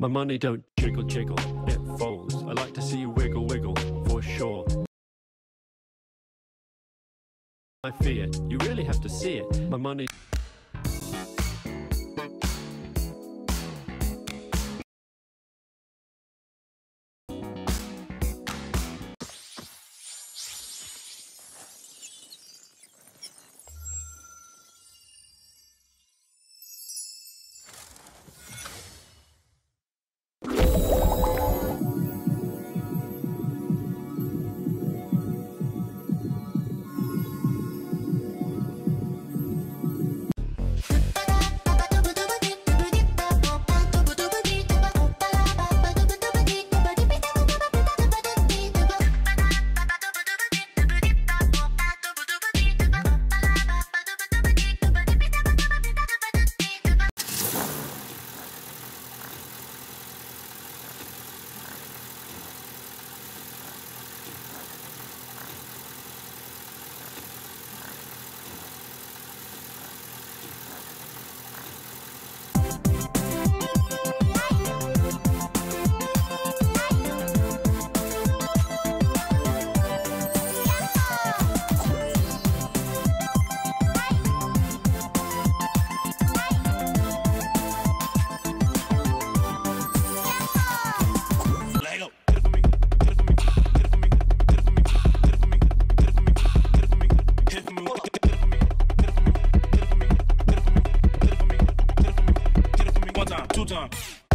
My money don't jiggle jiggle, it folds. I like to see you wiggle wiggle, for sure. I fear, you really have to see it. My money. Come.